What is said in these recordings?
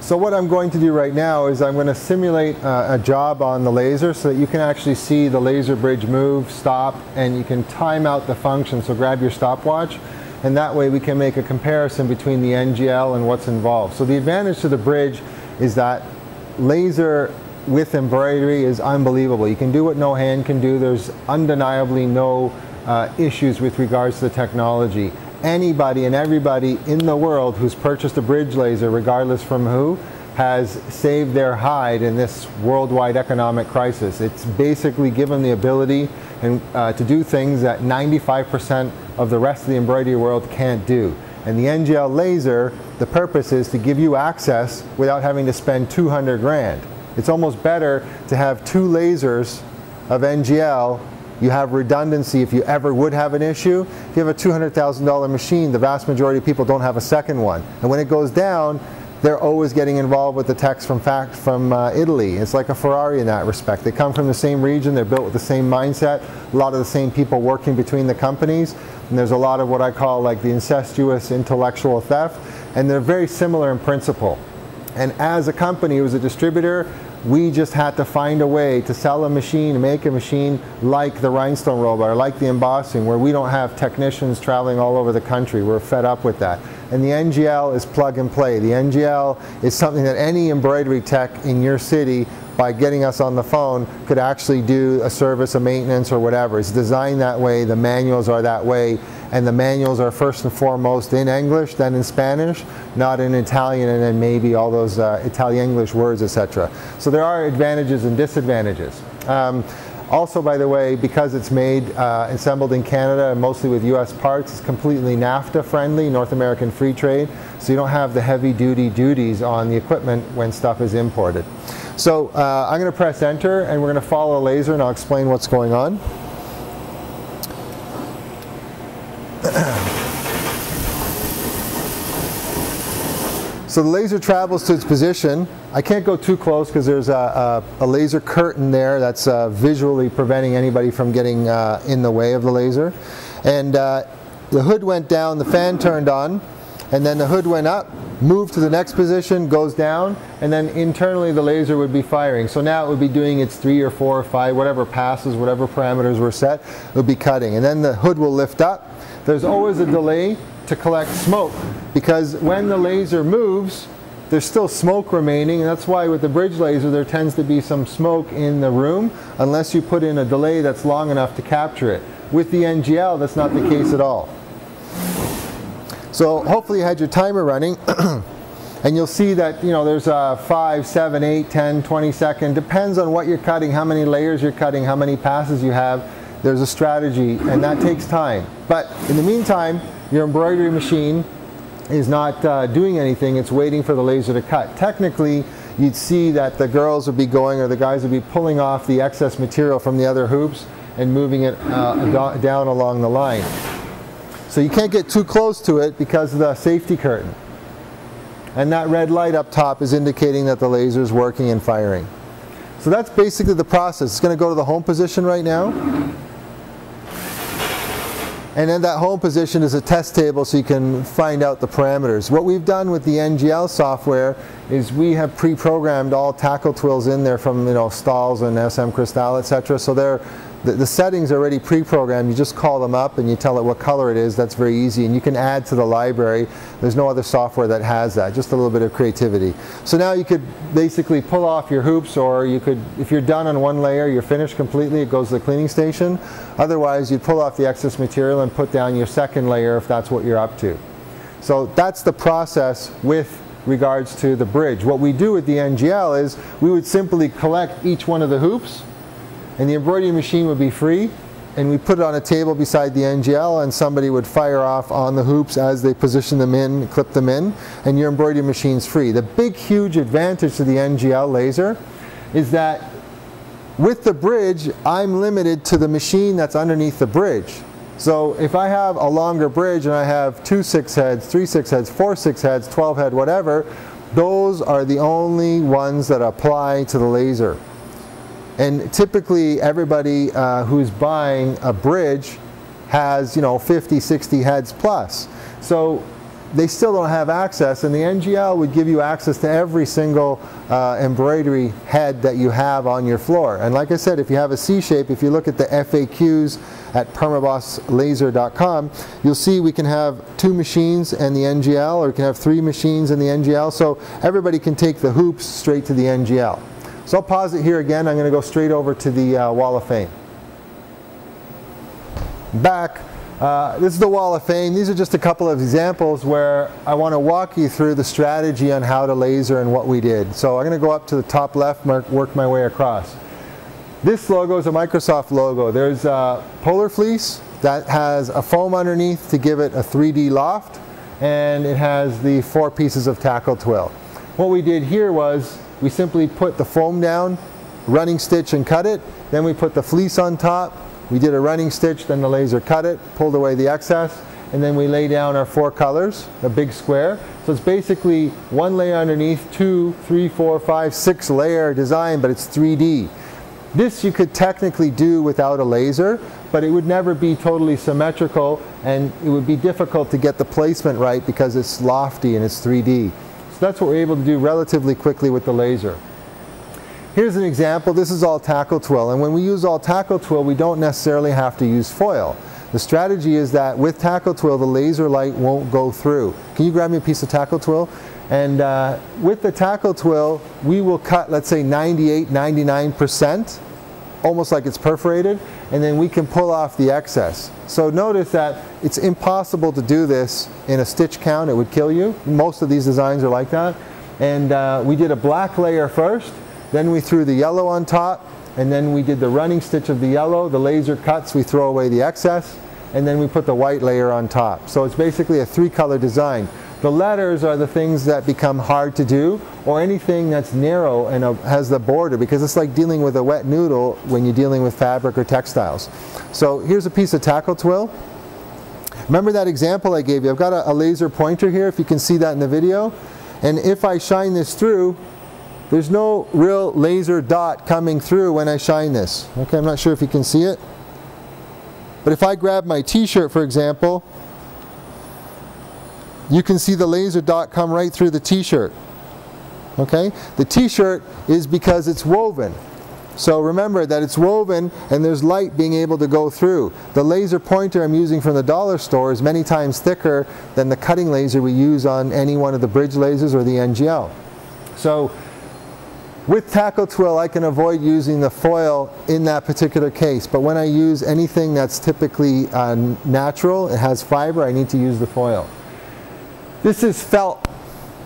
So what I'm going to do right now is I'm going to simulate uh, a job on the laser so that you can actually see the laser bridge move, stop, and you can time out the function. So grab your stopwatch and that way we can make a comparison between the NGL and what's involved. So the advantage to the bridge is that laser with embroidery is unbelievable. You can do what no hand can do. There's undeniably no uh, issues with regards to the technology. Anybody and everybody in the world who's purchased a bridge laser, regardless from who, has saved their hide in this worldwide economic crisis. It's basically given the ability and, uh, to do things that 95% of the rest of the embroidery world can't do. And the NGL laser, the purpose is to give you access without having to spend 200 grand. It's almost better to have two lasers of NGL. You have redundancy if you ever would have an issue. If you have a $200,000 machine, the vast majority of people don't have a second one. And when it goes down, they're always getting involved with the techs from fact from uh, Italy. It's like a Ferrari in that respect. They come from the same region, they're built with the same mindset, a lot of the same people working between the companies, and there's a lot of what I call like the incestuous intellectual theft, and they're very similar in principle. And as a company, as a distributor, we just had to find a way to sell a machine, make a machine like the rhinestone robot or like the embossing where we don't have technicians traveling all over the country. We're fed up with that. And the NGL is plug and play. The NGL is something that any embroidery tech in your city by getting us on the phone could actually do a service, a maintenance or whatever. It's designed that way, the manuals are that way, and the manuals are first and foremost in English, then in Spanish, not in Italian, and then maybe all those uh, Italian-English words, etc. So there are advantages and disadvantages. Um, also, by the way, because it's made, uh, assembled in Canada, and mostly with US parts, it's completely NAFTA friendly, North American free trade, so you don't have the heavy duty duties on the equipment when stuff is imported. So uh, I'm going to press enter and we're going to follow a laser and I'll explain what's going on. So the laser travels to its position. I can't go too close because there's a, a, a, laser curtain there that's uh, visually preventing anybody from getting uh, in the way of the laser. And uh, the hood went down, the fan turned on, and then the hood went up, moved to the next position, goes down, and then internally the laser would be firing. So now it would be doing its three or four or five, whatever passes, whatever parameters were set, it would be cutting. And then the hood will lift up. There's always a delay to collect smoke because when the laser moves there's still smoke remaining and that's why with the bridge laser there tends to be some smoke in the room unless you put in a delay that's long enough to capture it. With the NGL that's not the case at all. So hopefully you had your timer running and you'll see that you know there's a 5, 7, 8, 10, 20 second, depends on what you're cutting, how many layers you're cutting, how many passes you have. There's a strategy and that takes time. But in the meantime, your embroidery machine is not uh, doing anything, it's waiting for the laser to cut. Technically, you'd see that the girls would be going or the guys would be pulling off the excess material from the other hoops and moving it uh, down along the line. So you can't get too close to it because of the safety curtain. And that red light up top is indicating that the laser is working and firing. So that's basically the process. It's going to go to the home position right now. And then that home position is a test table so you can find out the parameters. What we've done with the NGL software is we have pre-programmed all tackle twills in there from you know Stahls and SM Cristal, etc. So they're the, the settings are already pre-programmed. You just call them up and you tell it what color it is. That's very easy. And you can add to the library. There's no other software that has that. Just a little bit of creativity. So now you could basically pull off your hoops or you could, if you're done on one layer, you're finished completely, it goes to the cleaning station. Otherwise, you'd pull off the excess material and put down your second layer if that's what you're up to. So that's the process with regards to the bridge. What we do with the NGL is we would simply collect each one of the hoops and the embroidery machine would be free and we put it on a table beside the NGL and somebody would fire off on the hoops as they position them in, clip them in, and your embroidery machine's free. The big huge advantage to the NGL laser is that with the bridge, I'm limited to the machine that's underneath the bridge. So if I have a longer bridge and I have two six heads, three six heads, four six heads, 12 head, whatever, those are the only ones that apply to the laser. And typically everybody uh, who's buying a bridge has, you know, 50, 60 heads plus. So they still don't have access, and the NGL would give you access to every single uh, embroidery head that you have on your floor. And like I said, if you have a C-shape, if you look at the FAQs at permabosslaser.com, you'll see we can have two machines and the NGL, or we can have three machines and the NGL, so everybody can take the hoops straight to the NGL. So I'll pause it here again. I'm going to go straight over to the uh, Wall of Fame. Back. Uh, this is the Wall of Fame. These are just a couple of examples where I want to walk you through the strategy on how to laser and what we did. So I'm going to go up to the top left, work my way across. This logo is a Microsoft logo. There's a Polar Fleece that has a foam underneath to give it a 3D loft, and it has the four pieces of tackle twill. What we did here was we simply put the foam down, running stitch and cut it, then we put the fleece on top, we did a running stitch, then the laser cut it, pulled away the excess, and then we lay down our four colors, a big square. So it's basically one layer underneath, two, three, four, five, six layer design, but it's 3D. This you could technically do without a laser, but it would never be totally symmetrical and it would be difficult to get the placement right because it's lofty and it's 3D. So that's what we're able to do relatively quickly with the laser. Here's an example. This is all tackle twill. And when we use all tackle twill, we don't necessarily have to use foil. The strategy is that with tackle twill, the laser light won't go through. Can you grab me a piece of tackle twill? And uh, with the tackle twill, we will cut, let's say 98, 99%, almost like it's perforated, and then we can pull off the excess. So notice that it's impossible to do this in a stitch count. It would kill you. Most of these designs are like that. And uh, we did a black layer first, then we threw the yellow on top, and then we did the running stitch of the yellow, the laser cuts, we throw away the excess, and then we put the white layer on top. So it's basically a three color design. The letters are the things that become hard to do, or anything that's narrow and uh, has the border, because it's like dealing with a wet noodle when you're dealing with fabric or textiles. So here's a piece of tackle twill. Remember that example I gave you? I've got a, a laser pointer here, if you can see that in the video. And if I shine this through, there's no real laser dot coming through when I shine this. Okay, I'm not sure if you can see it. But if I grab my t-shirt, for example, you can see the laser dot come right through the t-shirt. Okay? The t-shirt is because it's woven. So remember that it's woven and there's light being able to go through. The laser pointer I'm using from the dollar store is many times thicker than the cutting laser we use on any one of the bridge lasers or the NGL. So with tackle twill, I can avoid using the foil in that particular case, but when I use anything that's typically uh, natural, it has fiber, I need to use the foil. This is felt.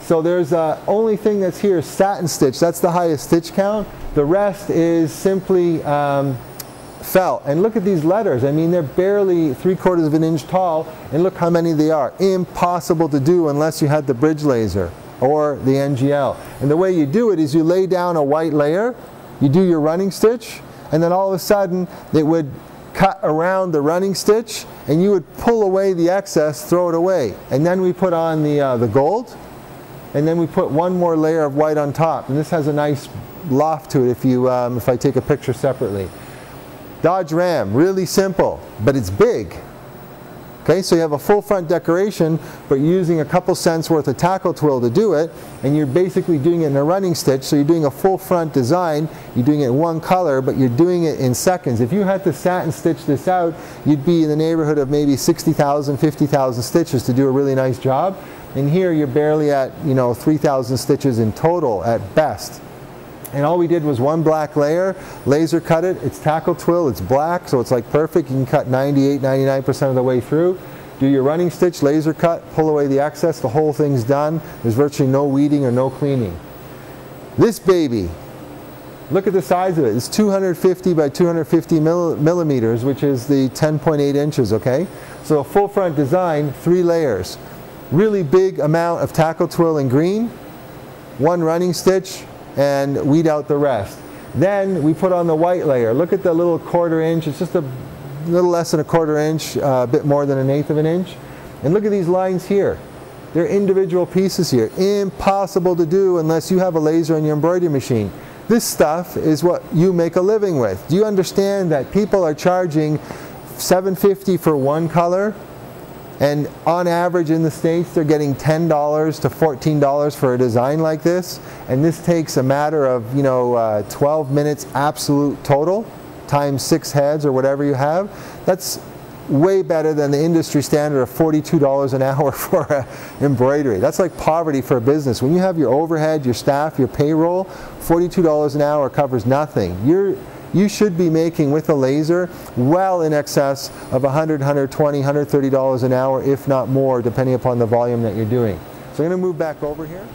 So there's uh, only thing that's here is satin stitch. That's the highest stitch count. The rest is simply um, felt. And look at these letters. I mean, they're barely three quarters of an inch tall, and look how many they are. Impossible to do unless you had the bridge laser or the NGL. And the way you do it is you lay down a white layer, you do your running stitch, and then all of a sudden it would cut around the running stitch and you would pull away the excess, throw it away. And then we put on the, uh, the gold and then we put one more layer of white on top. And this has a nice loft to it if, you, um, if I take a picture separately. Dodge Ram, really simple, but it's big. Okay, so you have a full front decoration, but using a couple cents worth of tackle twill to do it, and you're basically doing it in a running stitch, so you're doing a full front design, you're doing it in one color, but you're doing it in seconds. If you had to satin stitch this out, you'd be in the neighborhood of maybe 60,000, 50,000 stitches to do a really nice job. And here you're barely at, you know, 3,000 stitches in total at best. And all we did was one black layer, laser cut it, it's tackle twill, it's black, so it's like perfect. You can cut 98, 99% of the way through. Do your running stitch, laser cut, pull away the excess, the whole thing's done. There's virtually no weeding or no cleaning. This baby, look at the size of it. It's 250 by 250 millimeters, which is the 10.8 inches, okay? So a full front design, three layers. Really big amount of tackle twill in green, one running stitch, and weed out the rest. Then we put on the white layer. Look at the little quarter inch. It's just a little less than a quarter inch, uh, a bit more than an eighth of an inch. And look at these lines here. They're individual pieces here. Impossible to do unless you have a laser on your embroidery machine. This stuff is what you make a living with. Do you understand that people are charging 750 for one color And on average in the States, they're getting $10 to $14 for a design like this. And this takes a matter of, you know, uh, 12 minutes absolute total times six heads or whatever you have. That's way better than the industry standard of $42 an hour for embroidery. That's like poverty for a business. When you have your overhead, your staff, your payroll, $42 an hour covers nothing. You're, you should be making with a laser well in excess of 100, 120, 130 dollars an hour, if not more, depending upon the volume that you're doing. So I'm going to move back over here.